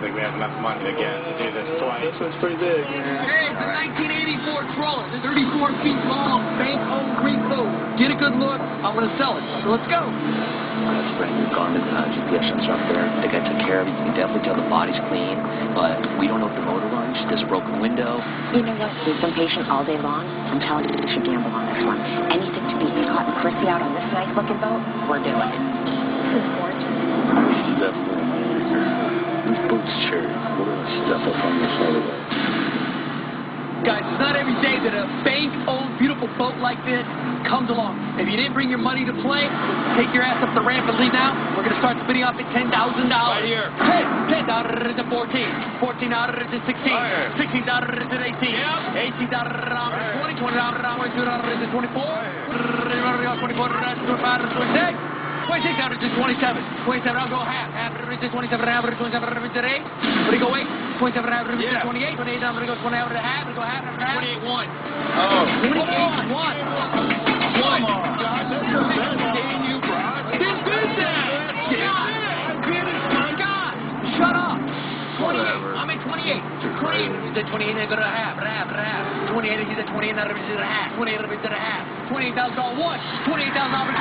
don't think we have enough money again to do this twice. This one's pretty big, man. Hey, it's a 1984 trawler. It's 34 feet long, bank-owned Greek boat. Get a good look. I'm going to sell it. So let's go. That's brand new Garmin uh, GPS sensor up there. The guy took care of it. You can definitely tell the body's clean, but we don't know if the motor runs. There's a broken window. You know what? We've been patient all day long. I'm telling you, you should gamble on this one. Anything to beat me hot and crispy out on this nice-looking boat, we're doing it. This is gorgeous. This is definitely Guys, it's not every day that a bank-owned, beautiful boat like this comes along. If you didn't bring your money to play, take your ass up the ramp and leave now. We're going to start spinning off at $10,000. Right here. 10, 10 dollars to 14, 14 dollars to 16, Higher. 16 dollars to 18, 18 dollars to 20, 20 dollars to 24, 24 dollars to 26. 26 average is 27. 27, I'll go half. Average is 27, average 27, average is 8. What do you go 8? 27 average is Yeah. 28. 28, I'm going to go 20 average to half. To go half, half, half. 28 1. Oh. 28 1. 1. Come on. That's 28. I go to half, half, half. 28. He's at 28. Now he's at half. 28. He's at half. 28,000 dollars one. 28,000 dollars.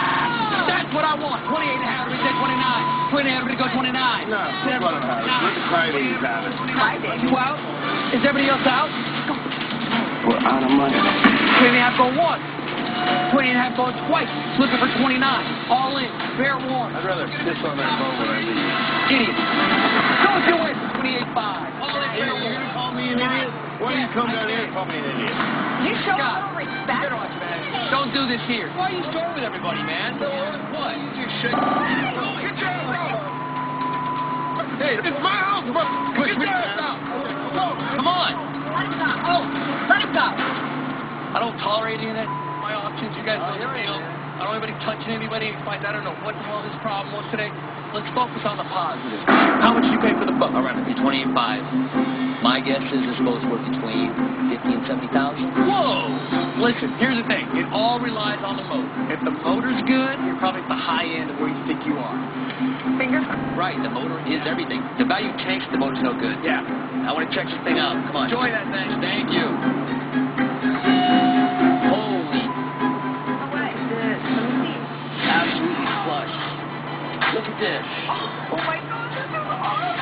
That's what I want. 28 and a half. He's at 29. 28. Everybody go 29. No, let him have it. Let the crybabies have it. Crybabies. You out? Is everybody else out? We're out of money. 20 and a half going once. 20 and a half going twice. Looking for 29. All in. Fair warm. I'd rather piss on that boat when I leave. Idiot. Come down here and call me an idiot? You show a God. little respect. Get off, man. Don't do this here. Why are you starting with everybody, man? What? You shit. Hey, it's my house, bro. Push me down. Come on. Let him go. Oh, let him go. I don't tolerate any of that. My options, you guys oh, know the deal. I don't want anybody touching anybody. Fight. I don't know what the hell this problem was today. Let's focus on the positive. How much did you pay for the boat? All right, it'll be 28.5. My guess is this boat's worth between 50 and 70,000. Whoa! Listen, here's the thing. It all relies on the motor. If the motor's good, you're probably at the high end of where you think you are. Fingers Right, the motor is everything. The value tanks, the motor's no good. Yeah. I want to check this thing out. Come on. Enjoy that thing. Thank you. Holy, away. This. Let me see. absolutely flush. Look at this. Oh my God, this is awesome.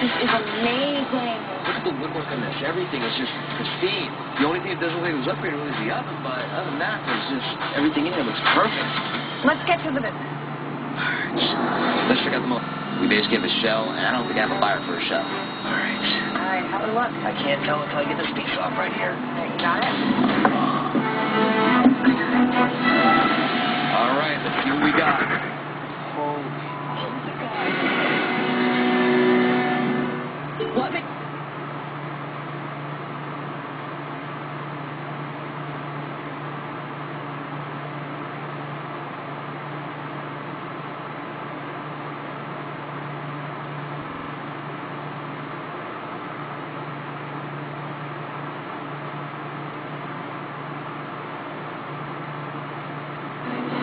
This is amazing. Look at the woodwork on this. Everything is just pristine. The only thing that doesn't look like it was upgraded was the oven, but other than that, there's just everything in there looks perfect. Let's get to the business. Let's check out the motor. We basically have a shell, and I don't think I have a buyer for a shell. All right. All right, have a look. I can't tell until I get this piece off right here. There, you got it? All right, let's see what we got. What? the-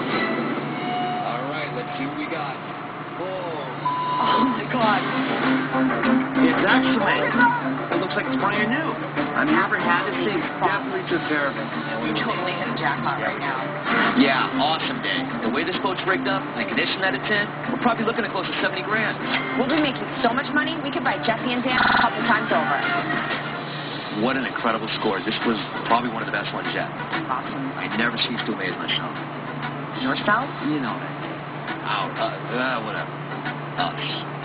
All right, let's see what we got. Oh my God. It's excellent. It looks like it's brand new. I've never had this thing. Definitely of it. We totally hit a jackpot right now. Yeah, awesome day. The way this boat's rigged up, and the condition that it's in, we're probably looking at close to 70 grand. We'll be making so much money, we could buy Jesse and Dan a couple times over. What an incredible score. This was probably one of the best ones yet. Awesome. I never cease to amaze myself. Yourself? You know that. Ow, uh, uh, whatever. Us.